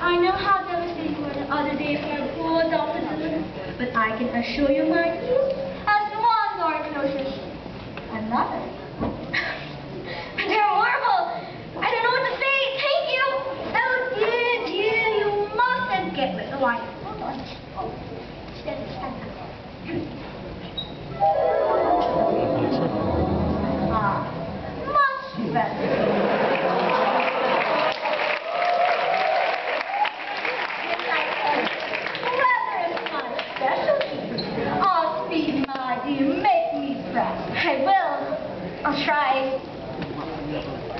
I know how devastating were the other days for our poor Dolphin but I can assure you, my dear, as one large notion, another. They're horrible! I don't know what to say! Thank you! Oh, dear, dear, you mustn't get with the wife. Hold on. Oh. you make me proud. I will. I'll try.